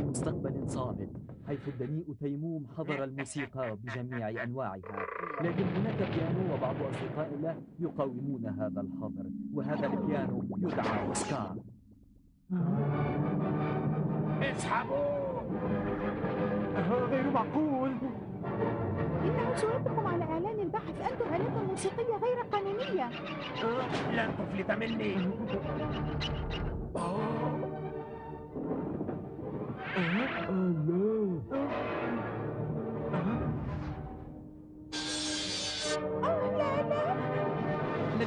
مستقبل صامت حيث الدنيء تيموم حضر الموسيقى بجميع أنواعها. لكن هناك بيانو وبعض أصدقاء له يقاومون هذا الحظر وهذا البيانو يدعى أوسكار. اسحبوا! غير معقول. إنه صورتكم على إعلان البحث أنتم آلات موسيقية غير قانونية. لن تفلت مني. لن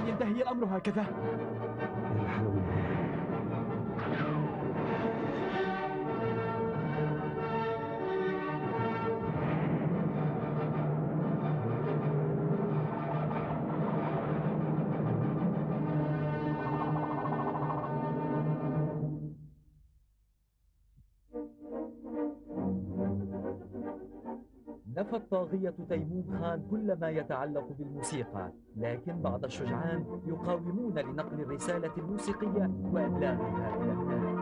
ينتهي الأمر هكذا. نفى الطاغية تيموم خان كل ما يتعلق بالموسيقى لكن بعض الشجعان يقاومون لنقل الرسالة الموسيقية وإبلاغها إلى الناس.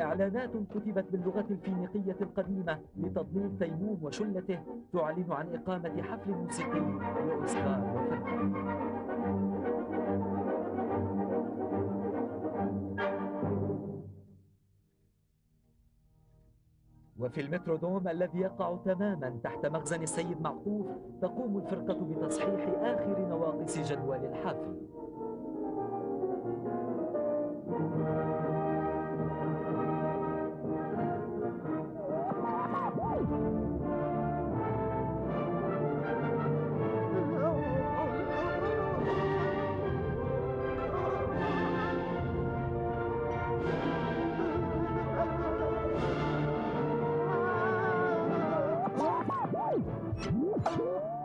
إعلانات كتبت باللغة الفينيقية القديمة لتضليل تيموم وشلته تعلن عن إقامة حفل موسيقي لأوسكار وفرقته وفي المترودوم الذي يقع تماما تحت مخزن السيد معطوف تقوم الفرقة بتصحيح آخر نواقص جدول الحفل.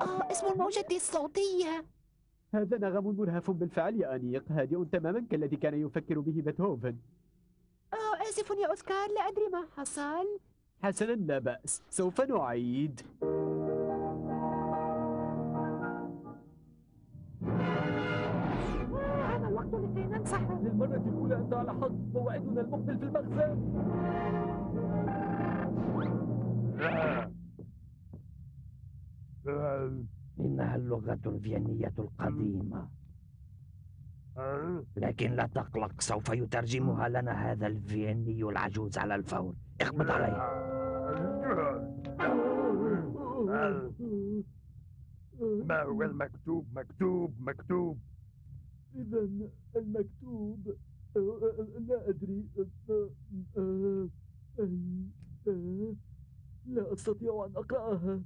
آه اسم الموجة الصوتية. هذا نغم مرهف بالفعل يا أنيق. هادئ تماما كالذي كان يفكر به بيتهوفن. آه آسف يا أوسكار لا أدري ما حصل. حسنا لا بأس. سوف نعيد. آه هذا الوقت لكي ننسحب للمرة الأولى أنت على حق موعدنا المقبل في المخزن إنها اللغة الفينية القديمة. لكن لا تقلق سوف يترجمها لنا هذا الفيني العجوز على الفور. اقبض عليه ما هو المكتوب؟ مكتوب مكتوب. إذا المكتوب. لا أدري. لا أستطيع أن أقرأها.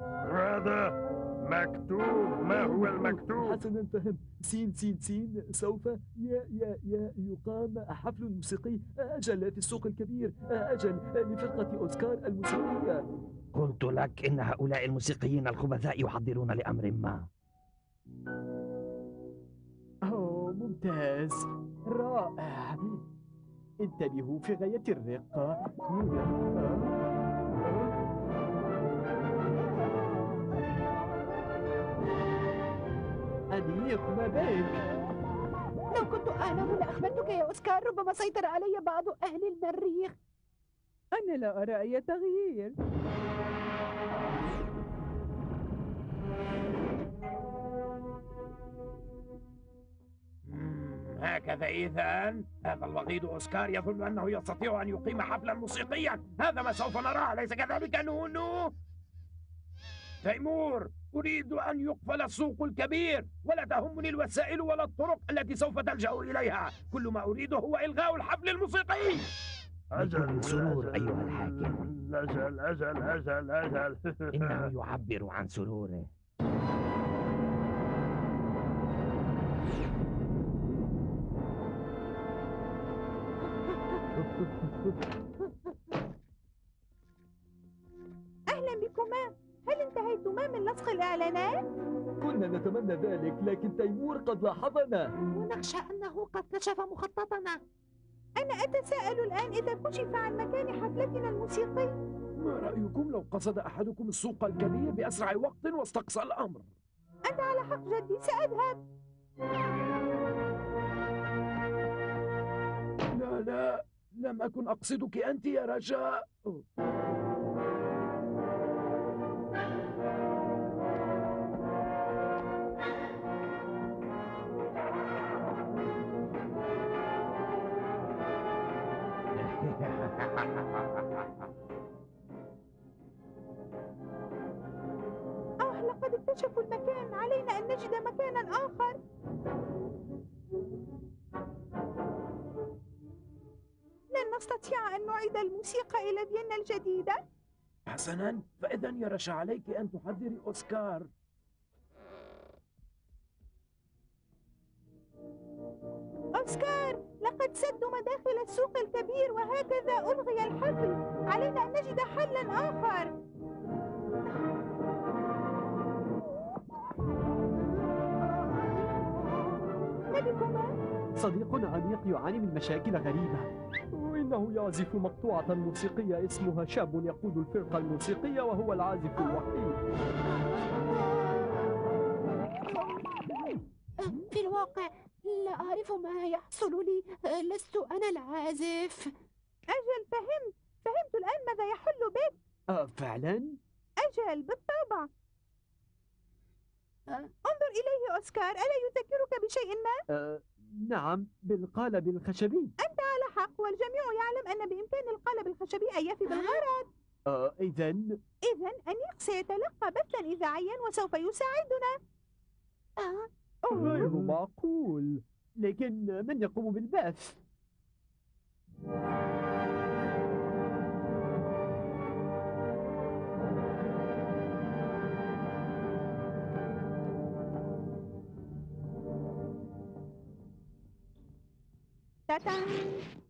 هذا مكتوب. ما هو المكتوب؟ حسنا فهم سين سين سين. سوف يا يا يا يقام حفل موسيقي. أجل في السوق الكبير. أجل لفرقة أوسكار الموسيقية. قلت لك إن هؤلاء الموسيقيين الخبثاء يحضرون لأمر ما. أوه ممتاز. رائع. انتبهوا في غاية الرقة ما بك لو كنت أعلم لأخبرتك يا أوسكار ربما سيطر علي بعض أهل المريخ. أنا لا أرى أي تغيير. هكذا إذا هذا الوغيد أوسكار يظن أنه يستطيع أن يقيم حفلا موسيقيا. هذا ما سوف نراه أليس كذلك نونو؟ تيمور! أريد أن يقفل السوق الكبير ولا تهمني الوسائل ولا الطرق التي سوف تلجأ إليها. كل ما أريده هو إلغاء الحفل الموسيقي. أجل سرور. أجل، أيها الحاكم. أجل أجل أجل أجل. إنه يعبر عن سروره. أهلا الإعلانات؟ كنا نتمنى ذلك لكن تيمور قد لاحظنا. ونخشى أنه قد كشف مخططنا. أنا أتساءل الآن إذا كشف عن مكان حفلتنا الموسيقي ما رأيكم لو قصد أحدكم السوق الكبير بأسرع وقت واستقصى الأمر؟ أنت على حق جدي سأذهب. لا لا لم أكن أقصدك أنت يا رجاء. نجد مكانا آخر. لن نستطيع أن نعيد الموسيقى إلى فيينا الجديدة. حسنا فإذا يا رشا عليك أن تحذري أوسكار. أوسكار لقد سدوا مداخل السوق الكبير وهكذا ألغي الحفل. علينا أن نجد حلا آخر. ما بكما؟ صديقنا عميق يعاني من مشاكل غريبة وإنه يعزف مقطوعة موسيقية اسمها شاب يقود الفرقة الموسيقية وهو العازف الوحيد في الواقع لا أعرف ما يحصل لي لست أنا العازف أجل فهمت فهمت الآن ماذا يحل بك آه فعلا؟ أجل بالطبع أه. انظر إليه أوسكار ألا يذكرك بشيء ما؟ آه نعم بالقالب الخشبي أنت على حق والجميع يعلم أن بإمكان القالب الخشبي أن يفي بالغرض آه إذا إذا أنيق سيتلقى بثا إذاعيا وسوف يساعدنا آه. غير معقول لكن من يقوم بالبث؟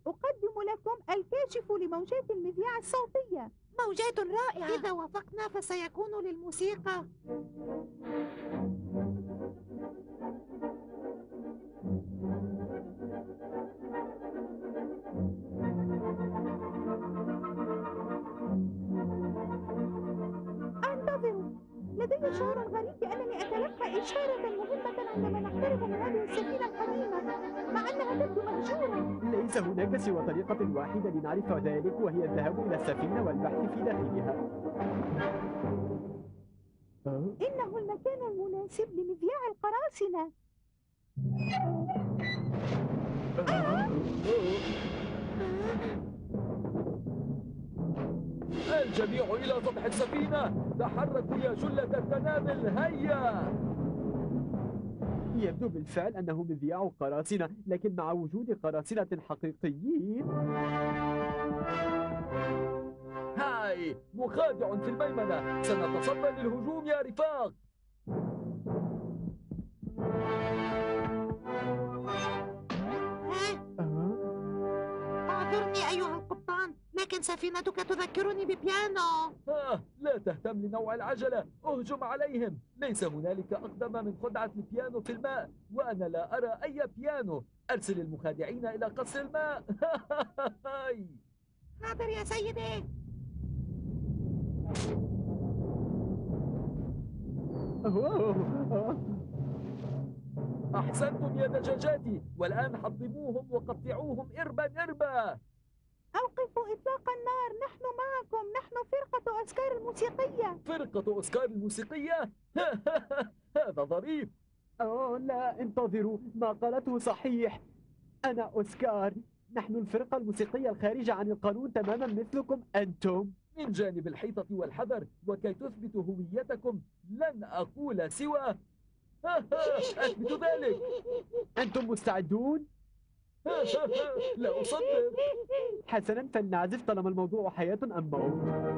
أقدم لكم الكاشف لموجات المذياع الصوتية. موجات رائعة. إذا وافقنا فسيكون للموسيقى. انتظروا لدي شعور غريب بأنني أتلقى إشارة مهمة عندما نقترب من هذه السفينة القديمة مع أنها تبدو مهجورة. ليس هناك سوى طريقة واحدة لنعرف ذلك وهي الذهاب إلى السفينة والبحث في داخلها. إنه المكان المناسب لمذياع القراصنة. الجميع إلى سطح السفينة. تحركوا يا جلة التنامل هيا! يبدو بالفعل أنه مذياع قراصنة لكن مع وجود قراصنة حقيقيين. هاي مخادع في الميمنة. سنتصدى للهجوم يا رفاق. لكن سفينتك تذكرني ببيانو. آه لا تهتم لنوع العجلة. أهجم عليهم. ليس هنالك أقدم من خدعة البيانو في الماء وأنا لا أرى أي بيانو. أرسل المخادعين إلى قصر الماء. حاضر يا سيدي. أحسنتم يا دجاجاتي. والآن حطموهم وقطعوهم إربا إربا. أوقفوا إطلاق النار نحن معكم نحن فرقة أوسكار الموسيقية. فرقة أوسكار الموسيقية؟ هذا ظريف. أوه لا انتظروا ما قالته صحيح. أنا أوسكار. نحن الفرقة الموسيقية الخارجة عن القانون تماما مثلكم أنتم. من جانب الحيطة والحذر وكي تثبتوا هويتكم لن أقول سوى. أثبت ذلك. أنتم مستعدون؟ لا أصدق. حسنا فلنعزف طالما الموضوع حياة أم موت؟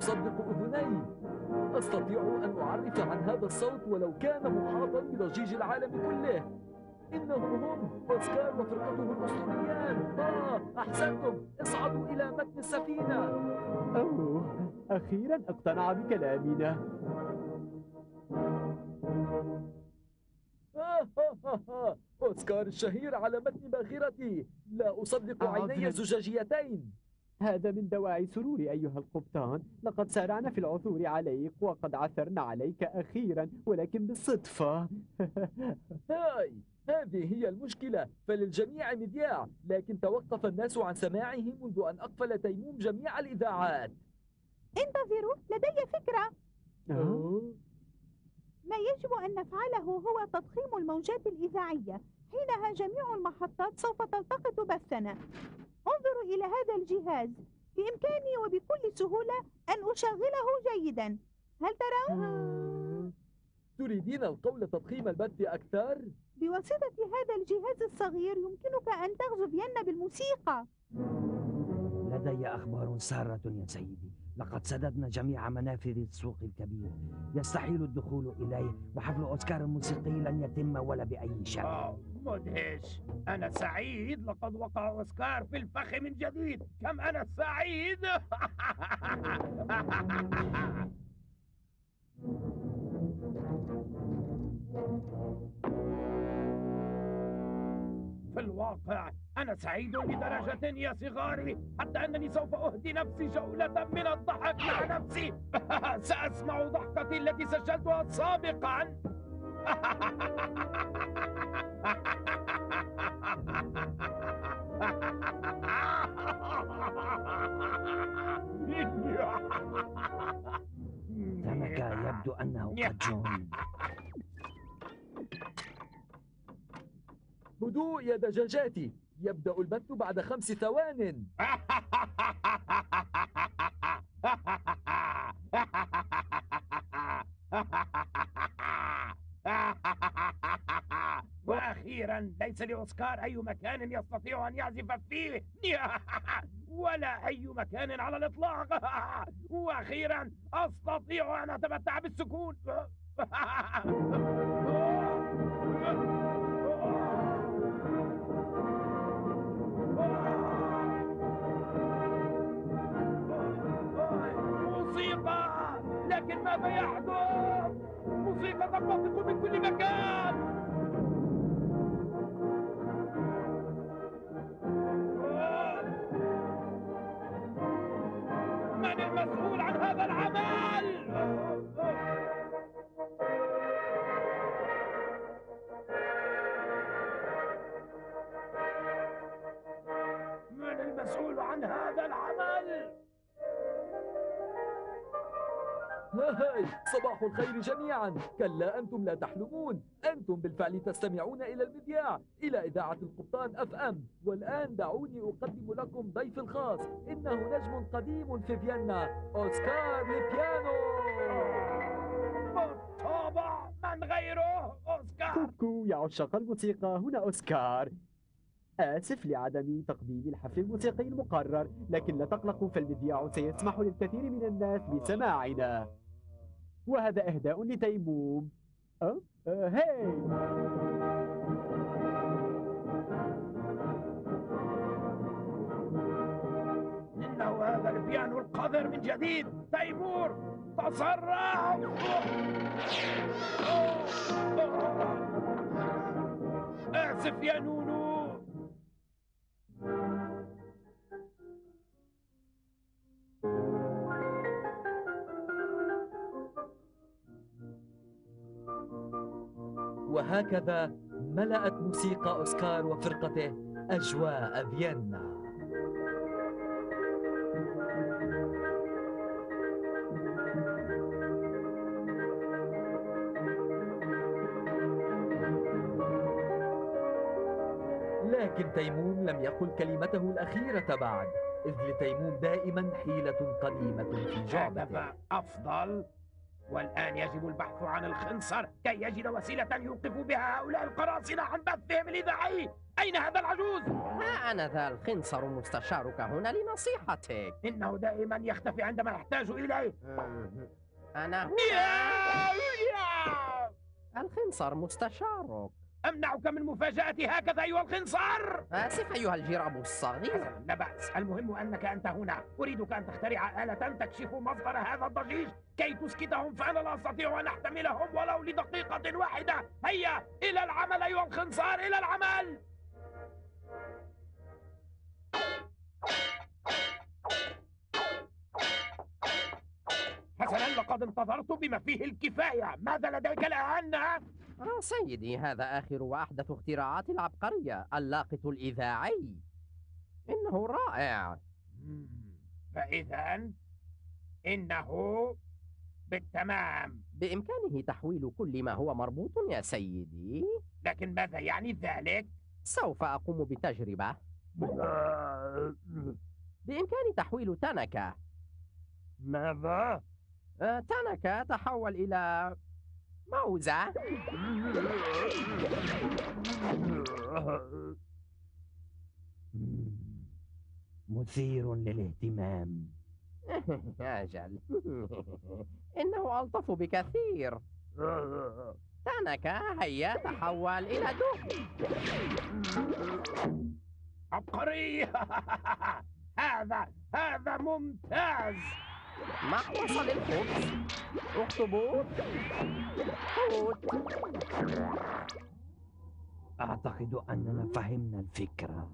أصدق أذني. أستطيع أن أعرف عن هذا الصوت ولو كان محاطا بضجيج العالم كله. إنهم هم أوسكار وفرقته الأسطوريان آه أحسنتم اصعدوا إلى متن السفينة أوه أخيرا أقتنع بكلامنا آه. أوسكار الشهير على متن باخرتي لا أصدق. عيني الزجاجيتين هذا من دواعي سروري أيها القبطان. لقد سارعنا في العثور عليك وقد عثرنا عليك أخيرا ولكن بالصدفة. هاي هذه هي المشكلة. فللجميع مذياع. لكن توقف الناس عن سماعه منذ أن أقفل تيموم جميع الإذاعات. انتظروا لدي فكرة. آه. ما يجب أن نفعله هو تضخيم الموجات الإذاعية. حينها جميع المحطات سوف تلتقط بثنا. انظروا إلى هذا الجهاز. بإمكاني وبكل سهولة أن أشغله جيدا. هل ترون؟ تريدين القول تضخيم البث أكثر؟ بواسطة هذا الجهاز الصغير يمكنك أن تغزو فيينا بالموسيقى. لدي أخبار سارة يا سيدي. لقد سددنا جميع منافذ السوق الكبير. يستحيل الدخول إليه وحفل أوسكار الموسيقي لن يتم ولا بأي شكل مدهش. أنا سعيد. لقد وقع أوسكار في الفخ من جديد. كم أنا سعيد. في الواقع. أنا سعيد لدرجة يا صغاري حتى أنني سوف أهدي نفسي جولة من الضحك مع نفسي. سأسمع ضحكتي التي سجلتها سابقا. دمك يبدو أنه قد جن هدوء يا دجاجاتي يبدأ البث بعد خمس ثوان. وأخيرا ليس لأوسكار أي مكان يستطيع أن يعزف فيه. ولا أي مكان على الإطلاق. وأخيرا أستطيع أن أتمتع بالسكون. ماذا يحدث موسيقى تنبثق من كل مكان. هاي صباح الخير جميعا. كلا أنتم لا تحلمون. أنتم بالفعل تستمعون إلى المذياع إلى إذاعة القبطان أف أم. والآن دعوني أقدم لكم ضيف الخاص. إنه نجم قديم في فيينا أوسكار ليبيانو بالطبع من غيره أوسكار. كوكو يا عشاق الموسيقى هنا أوسكار. آسف لعدم تقديم الحفل الموسيقي المقرر لكن لا تقلقوا فالمذياع سيسمح للكثير من الناس بسماعنا. وهذا إهداء لتيموم أه؟ أه هاي إنه هذا البيانو القذر من جديد تيمور تصرف آسف يا نونو وهكذا ملأت موسيقى أوسكار وفرقته أجواء فيينا. لكن تيموم لم يقل كلمته الأخيرة بعد إذ لتيموم دائما حيلة قديمة في جعبته. هذا أفضل والآن يجب البحث عن الخنصر كي يجد وسيلة يوقف بها هؤلاء القراصنة عن بثهم الإذاعي أين هذا العجوز؟ ها أنا ذا الخنصر مستشارك هنا لنصيحتك. إنه دائما يختفي عندما نحتاج إليه. أنا هنا الخنصر مستشارك. أمنعك من مفاجأتي هكذا أيها الخنصر! آسف أيها الجراب الصغير لا بأس المهم أنك أنت هنا. أريدك أن تخترع آلة تكشف مصدر هذا الضجيج. كي تسكتهم فأنا لا أستطيع أن أحتملهم ولو لدقيقة واحدة. هيا إلى العمل أيها الخنصر إلى العمل! حسنا لقد انتظرت بما فيه الكفاية. ماذا لديك الآن؟ آه سيدي هذا آخر وأحدث اختراعات العبقرية اللاقط الإذاعي. إنه رائع. فإذا إنه بالتمام. بإمكانه تحويل كل ما هو مربوط يا سيدي. لكن ماذا يعني ذلك؟ سوف أقوم بتجربة. آه، بإمكاني تحويل تنكة ماذا؟ آه، تنكة تحول إلى موزة. مثير للاهتمام. أجل إنه ألطف بكثير. تنكة هيا تحول إلى دب عبقري. هذا هذا ممتاز. محوصة للخبز أخطبوط حوت أعتقد أننا فهمنا الفكرة.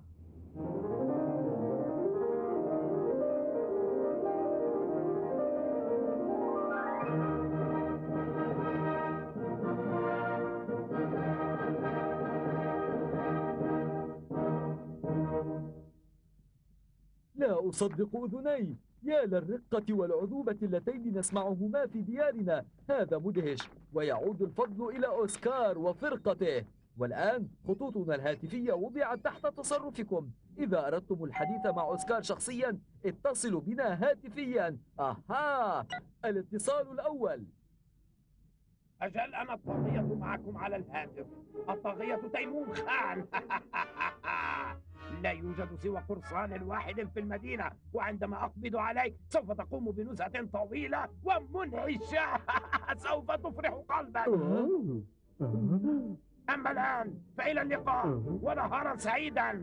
لا أصدق أذني يا للرقة والعذوبة اللتين نسمعهما في ديارنا. هذا مدهش ويعود الفضل إلى أوسكار وفرقته. والآن خطوطنا الهاتفية وضعت تحت تصرفكم. إذا أردتم الحديث مع أوسكار شخصيا اتصلوا بنا هاتفيا. أها! الاتصال الأول. أجل أنا الطاغية معكم على الهاتف. الطاغية تيمون خان. لا يوجد سوى قرصان واحد في المدينة وعندما أقبض عليك سوف تقوم بنزهة طويلة ومنعشة. سوف تفرح قلبا. أما الآن فإلى اللقاء. ونهارا سعيدا.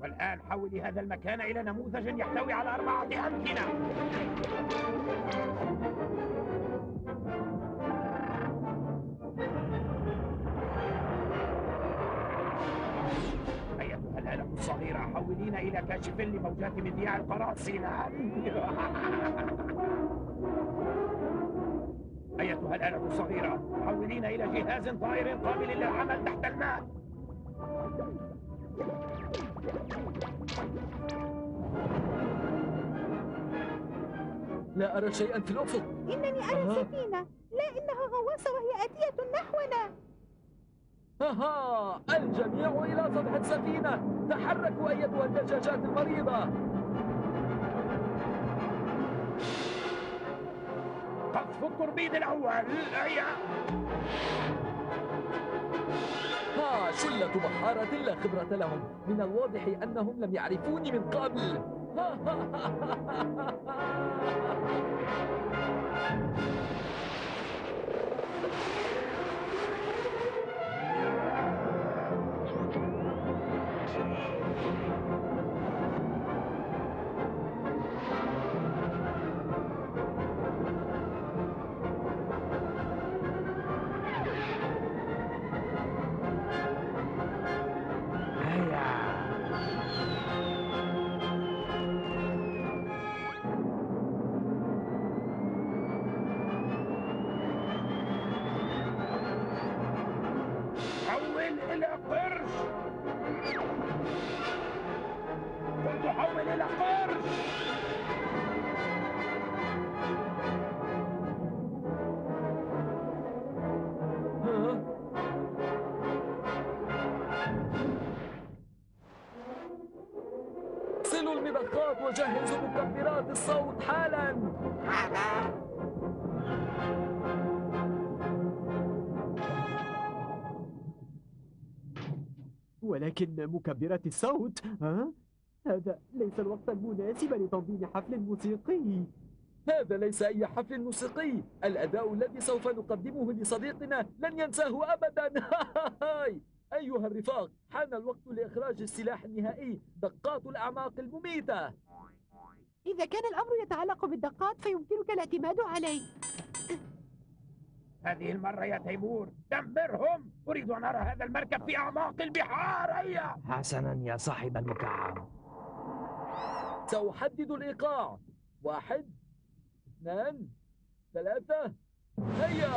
والآن حولي هذا المكان إلى نموذج يحتوي على أربعة أمكنة. الآلة الصغيرة حولينا إلى كاشف لموجات مذياع القراصنة. أيتها الآلة الصغيرة حولينا إلى جهاز طائر قابل للعمل تحت الماء. لا أرى شيئا في الأفق. إنني أرى أها. سفينة. لا إنها غواصة وهي آتية نحونا. ها الجميع إلى سطح السفينة. تحركوا أيتها الدجاجات المريضة قذف التوربين الأول. هيا. ها شلة بحارة لا خبرة لهم. من الواضح أنهم لم يعرفوني من قبل. هيا إلى قرش قلت حول إلى قرش؟ صلوا المضخات وجهزوا مكبرات الصوت حالا. ولكن مكبرات الصوت ها؟ هذا ليس الوقت المناسب لتنظيم حفل موسيقي. هذا ليس أي حفل موسيقي. الأداء الذي سوف نقدمه لصديقنا لن ينساه أبدا. أيها الرفاق حان الوقت لإخراج السلاح النهائي دقات الأعماق المميتة. إذا كان الأمر يتعلق بالدقات فيمكنك الاعتماد علي هذه المرة يا تيمور دمرهم. أريد أن أرى هذا المركب في أعماق البحار. هيا حسنا يا صاحب المكعب. سأحدد الإيقاع. واحد اثنان ثلاثة. هيا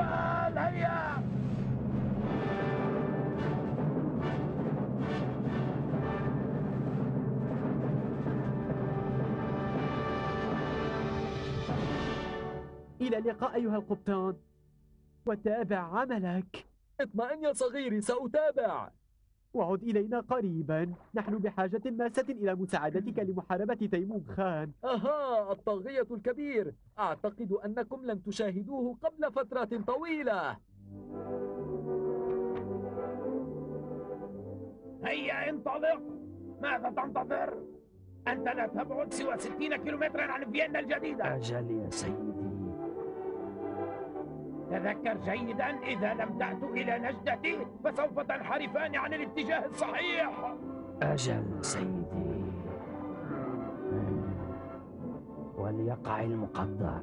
المغفل هيا إلى اللقاء أيها القبطان. وتابع عملك. اطمئن يا صغيري سأتابع. وعد إلينا قريبا. نحن بحاجة ماسة إلى مساعدتك لمحاربة تيموم خان. أها الطاغية الكبير. أعتقد أنكم لن تشاهدوه قبل فترة طويلة. هيا انطلق. ماذا تنتظر؟ أنت لا تبعد سوى 60 كيلومترا عن فيينا الجديدة. أجل يا سيدي. تذكر جيدا إذا لم تأتوا إلى نجدتي فسوف تنحرفان عن الاتجاه الصحيح. أجل سيدي. وليقع المقدر.